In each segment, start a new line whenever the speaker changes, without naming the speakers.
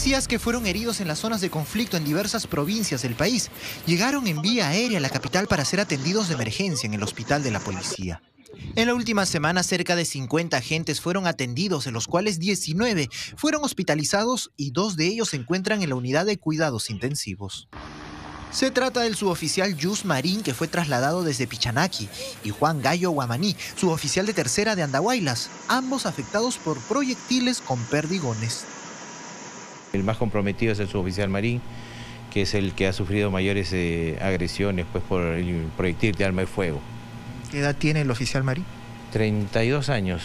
Policías que fueron heridos en las zonas de conflicto en diversas provincias del país llegaron en vía aérea a la capital para ser atendidos de emergencia en el hospital de la policía. En la última semana, cerca de 50 agentes fueron atendidos, de los cuales 19 fueron hospitalizados y dos de ellos se encuentran en la unidad de cuidados intensivos. Se trata del suboficial Yus Marín, que fue trasladado desde Pichanaki, y Juan Gallo Guamaní, suboficial de tercera de Andahuaylas, ambos afectados por proyectiles con perdigones.
El más comprometido es el suboficial Marín, que es el que ha sufrido mayores eh, agresiones pues, por el proyectil de arma de fuego.
¿Qué edad tiene el oficial Marín?
32 años.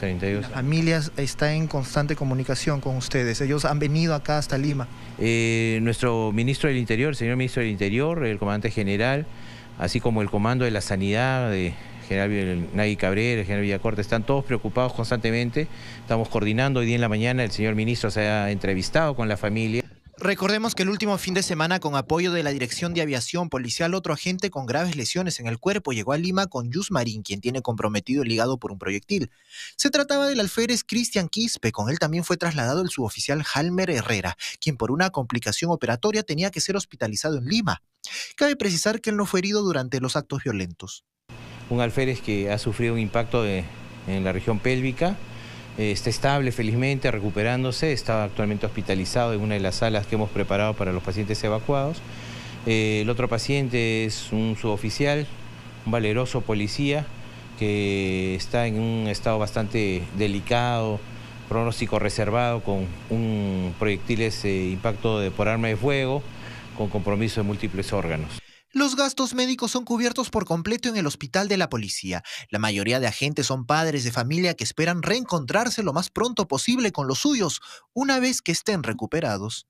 32
La familia está en constante comunicación con ustedes. Ellos han venido acá hasta Lima.
Eh, nuestro ministro del Interior, el señor ministro del Interior, el comandante general, así como el comando de la sanidad, de general Nagui Cabrera, el general Villacorte, están todos preocupados constantemente. Estamos coordinando. Hoy día en la mañana el señor ministro se ha entrevistado con la familia.
Recordemos que el último fin de semana, con apoyo de la Dirección de Aviación Policial, otro agente con graves lesiones en el cuerpo llegó a Lima con Yus Marín, quien tiene comprometido el hígado por un proyectil. Se trataba del alférez Cristian Quispe, con él también fue trasladado el suboficial Halmer Herrera, quien por una complicación operatoria tenía que ser hospitalizado en Lima. Cabe precisar que él no fue herido durante los actos violentos.
Un alférez que ha sufrido un impacto en la región pélvica, eh, está estable felizmente, recuperándose, está actualmente hospitalizado en una de las salas que hemos preparado para los pacientes evacuados. Eh, el otro paciente es un suboficial, un valeroso policía que está en un estado bastante delicado, pronóstico reservado, con un proyectiles de impacto de, por arma de fuego, con compromiso de múltiples órganos.
Los gastos médicos son cubiertos por completo en el hospital de la policía. La mayoría de agentes son padres de familia que esperan reencontrarse lo más pronto posible con los suyos, una vez que estén recuperados.